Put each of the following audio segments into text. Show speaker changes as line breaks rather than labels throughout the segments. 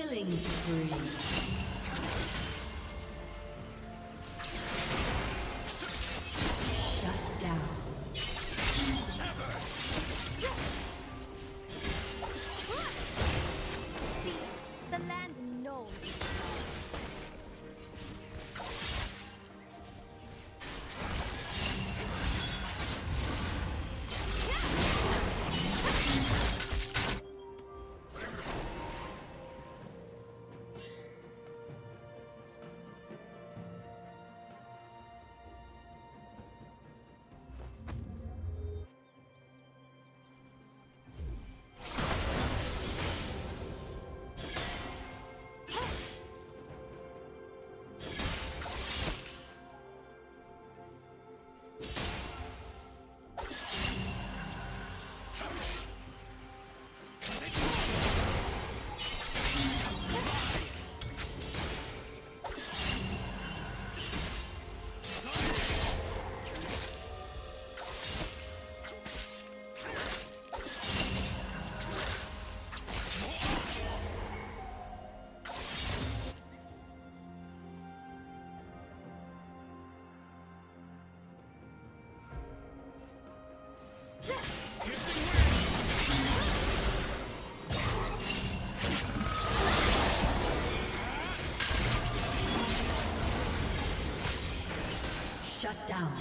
Killing spree. Shut down.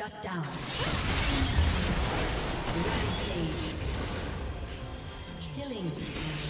Shut down. Rampage. Killing spree.